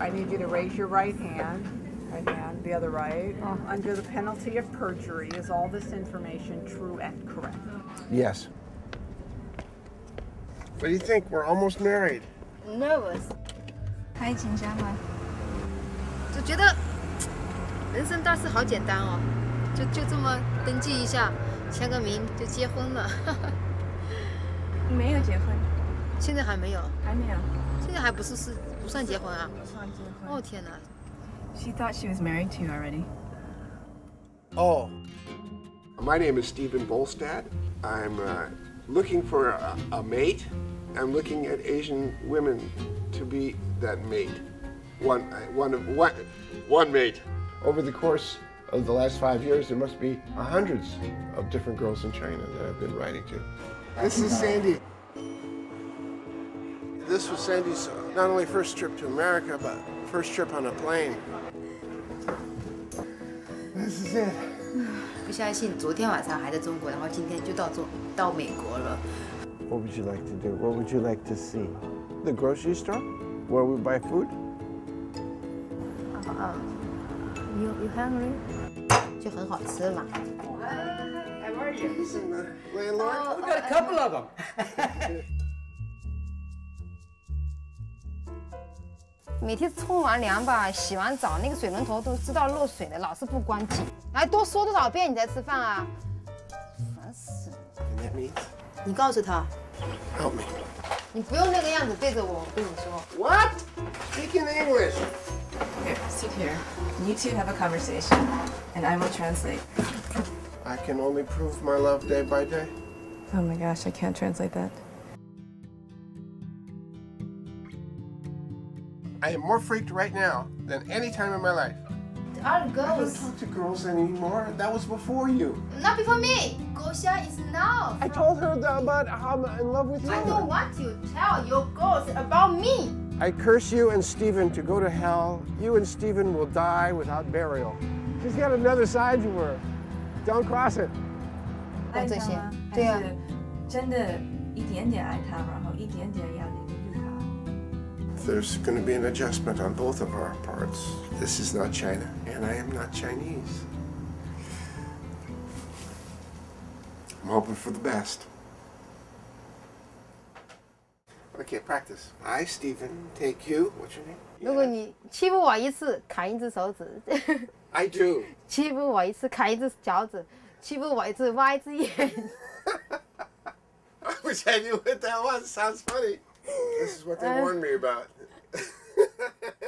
I need you to raise your right hand, right hand, the other right. Under the penalty of perjury, is all this information true and correct? Yes. What do you think? We're almost married. nervous，太紧张了。就觉得人生大事好简单哦，就就这么登记一下，签个名就结婚了。没有结婚， 现在还没有，还没有，现在还不是是不算结婚啊？不算结婚。哦天哪！She thought she was married to you already. Oh. My name is Steven Bolstad. I'm uh, looking for a, a mate. I'm looking at Asian women to be that mate. One, uh, one, one, one mate. Over the course of the last five years, there must be hundreds of different girls in China that I've been writing to. This is Sandy. This was Sandy's uh, not only first trip to America, but first trip on a plane. This is it. 不相信，昨天晚上还在中国，然后今天就到中到美国了。 What would you like to do? What would you like to see? The grocery store? Where we buy food? You you hungry？就很好吃嘛。 Listen, uh, landlord. We've got a couple of them. 每天冲完凉吧，洗完澡，那个水龙头都知道漏水了，老是不关紧。哎，多说多少遍你才吃饭啊？烦死了你告诉他，help me. 你不用那个样子对着我，我跟你说。What? Speak in English. Here, sit here. You two have a conversation, and I will translate. I can only prove my love day by day. Oh my gosh, I can't translate that. I am more freaked right now than any time in my life. Are ghosts. I don't talk to girls anymore. That was before you. Not before me. Gosha is now. I told her about how I'm in love with you. I don't want to tell your ghost about me. I curse you and Steven to go to hell. You and Steven will die without burial. She's got another side to her. Don't cross it. 爱他吗？还是真的，一点点爱他，然后一点点要。there's going to be an adjustment on both of our parts. This is not China, and I am not Chinese. I'm hoping for the best. Okay, practice. I, Steven, take you. What's your name? 如果你欺负我一次，砍一只手指。I do. 欺负我一次，砍一只脚趾；欺负我一次，挖一只眼。I wish I knew what that was. Sounds funny. This is what they uh, warned me about.